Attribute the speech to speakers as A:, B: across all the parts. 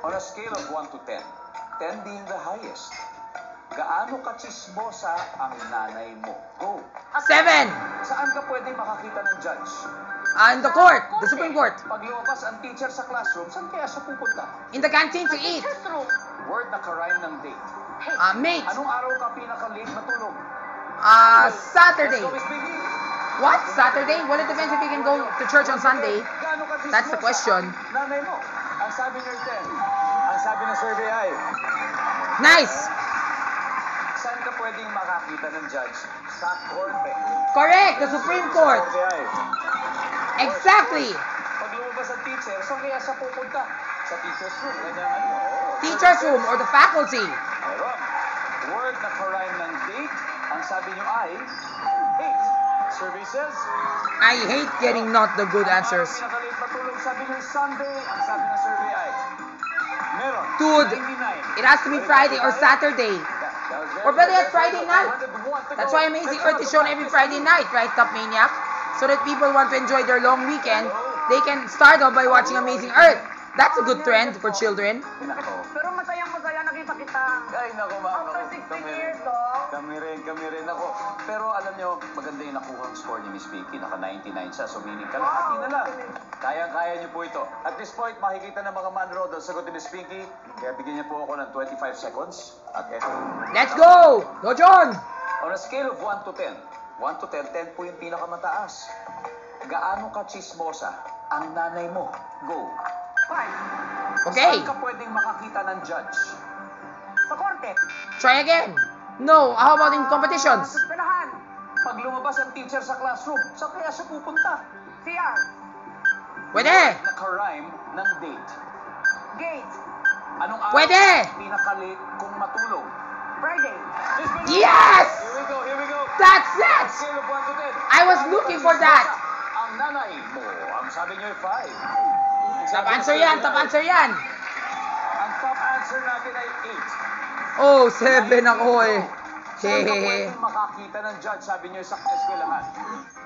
A: On a scale of 1 to 10, 10 being the highest, gaano ka-chismosa ang nanay mo? Go!
B: Seven.
A: Saan ka pwedeng makakita ng judge?
B: Uh, in the court, the Supreme Court.
A: Pag lumabas ang teacher sa classroom, saan kaya siya pupunta?
B: In the canteen to eat.
C: Teacher's room.
A: Word na karime ng date.
C: Hey,
B: Uh, mate.
A: Anong araw ka pinaka-late matulog?
B: Uh, Saturday.
A: Let's go, Miss Piggy.
B: What? Saturday? Well, it depends if you can go to church on Sunday.
A: Gaano
B: That's the question.
A: Nanay mo. Ang sabi ng 10. Ang sabi ng survey ay,
B: Nice.
A: saan ka pwedeng makakita ng judge? Sa korte.
B: Correct. The Supreme Court.
A: Survey ay,
B: Exactly.
A: Pag lumabas ang teacher, saan kaya siya pupunta? Sa teacher's room. Ganyan ano. Oo.
B: Teacher's room or the faculty.
A: Meron. Word na karime ng date. Ang sabi nyo ay, hate. Survey says,
B: I hate getting not the good answers.
A: Ang pinaka-late matulog, sabi nyo Sunday. Ang sabi ng survey ay, meron.
B: Dude, It has to be Friday or Saturday.
A: That- that was very
B: Or better
A: good.
B: yet, Friday night. That's why Amazing Earth is shown every Friday night, right, Top Maniac? So that people want to enjoy their long weekend, they can start off by watching Amazing Earth. That's a good trend for children.
C: Pero masayang masaya nakita kita.
A: Ay, nako, ma'am.
C: After 16 years, oh.
A: Kami rin, kami rin ako. Pero alam nyo, maganda yung nakuha score ni Miss Vicky. Naka 99 siya, so meaning kalahati na lang. Kaya-kaya niyo po ito. At this point, makikita ng mga manonood ang sagot ni Miss Vicky. Kaya bigyan niyo po ako ng 25 seconds. At eto.
B: Let's go! Go, John!
A: On a scale of 1 to 10, 1 to 10, 10 po yung pinakamataas. Gaano ka chismosa ang nanay mo? Go.
C: Five.
B: Okay,
A: Saan ka pwedeng makakita ng judge?
C: Sa korte.
B: try again. No, how about in competitions?
A: Pag lumabas ang teacher sa classroom, saan kaya siya pupunta?
C: CR.
B: Pwede!
A: Naka-rhyme ng date.
C: Gate.
A: Anong araw
B: Pwede!
A: pinaka-late kung matulog?
C: Friday.
B: Yes!
A: Here we go, here we go.
B: That's it!
A: scale of 1 to 10.
B: I was looking for that.
A: Ang nanay mo, ang sabi niyo ay 5.
B: Top answer yan, top answer yan.
A: Ang top answer natin ay 8.
B: Oh, seven ako eh.
A: Saan ka
B: Hehehe.
A: pwedeng makakita ng judge? Sabi niyo sa eskwelahan.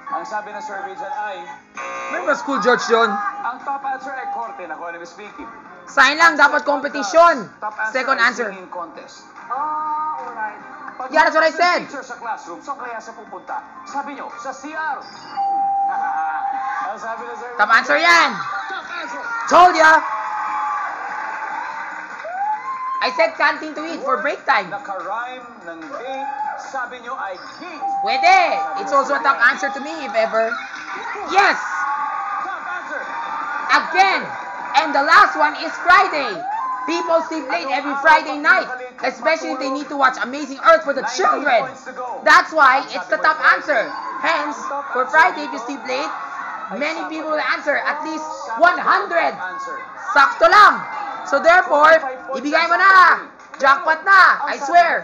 A: Ang sabi ng survey dyan ay,
B: May ba school judge yun?
A: ang top answer ay korte. Ni Miss Vicky.
B: Sign lang, dapat competition.
A: Top answer
B: Second answer.
A: singing contest.
C: Oh, alright.
A: Pag
B: Yeah, that's what I said.
A: teacher sa classroom, saan kaya siya pupunta? Sabi niyo, sa CR. ang sabi ng survey.
B: Top answer yan.
A: Top answer.
B: Told ya. I said canteen to eat for break time.
A: Ng date, sabi niyo ay gate.
B: Pwede. It's also a top answer to me if ever. Yes.
A: Top answer.
B: Again. And the last one is Friday. People sleep late every Friday night, especially if they need to watch Amazing Earth for the children.
A: points to go.
B: That's why it's the top answer. Hence, for Friday, if you sleep late, many people will answer at least 100.
A: Answer.
B: Sakto lang. So therefore, ibigay mo na. Jackpot na. I swear.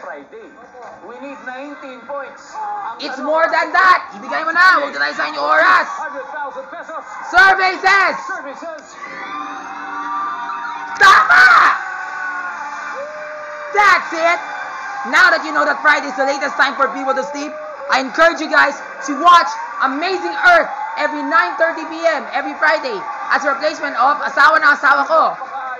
A: we need 19 points.
B: It's more than that. Ibigay mo na. Huwag na tayo sa inyo oras.
A: 100,000 pesos.
B: Survey says, Tama! That's it. Now that you know that Friday is the latest time for people to sleep, I encourage you guys to watch Amazing Earth every 9.30 p.m. every Friday as a replacement of Asawa na Asawa Ko.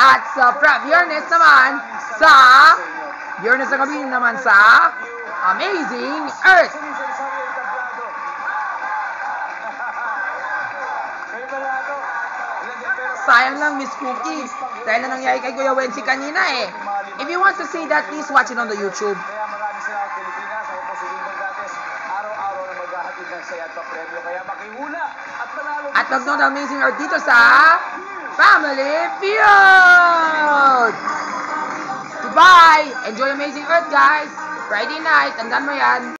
A: At
B: sa Prab Yearness naman sa Yearness na gabi naman sa Amazing Earth. Sayang lang, Miss Cookie. Dahil na nangyari kay Kuya Wensi kanina eh. If you want to see that, please watch it on the YouTube.
A: At
B: nagnood Amazing Earth dito sa Family Feud! Goodbye! Enjoy Amazing Earth, guys! Friday night, tandaan mo yan.